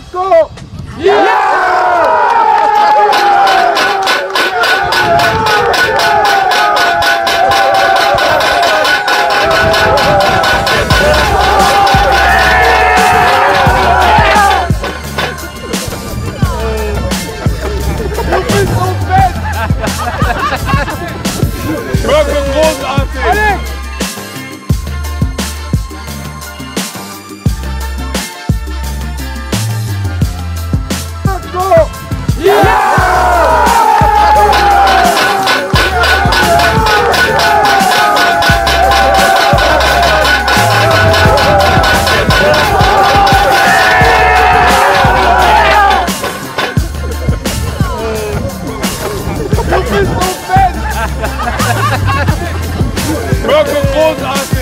Franco. Welcome, Volksarzt!